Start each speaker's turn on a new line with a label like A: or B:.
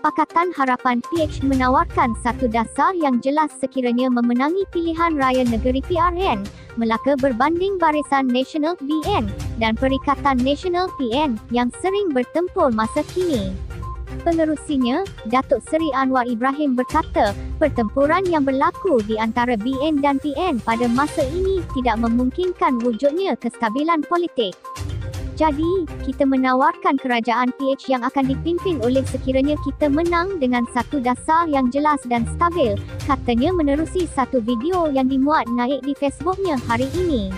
A: Kesepakatan Harapan PH menawarkan satu dasar yang jelas sekiranya memenangi pilihan raya negeri PRN, Melaka berbanding Barisan Nasional BN dan Perikatan Nasional PN yang sering bertempur masa kini. Pengerusinya, Datuk Seri Anwar Ibrahim berkata, pertempuran yang berlaku di antara BN dan PN pada masa ini tidak memungkinkan wujudnya kestabilan politik. Jadi, kita menawarkan kerajaan PH yang akan dipimpin oleh sekiranya kita menang dengan satu dasar yang jelas dan stabil, katanya menerusi satu video yang dimuat naik di Facebooknya hari ini.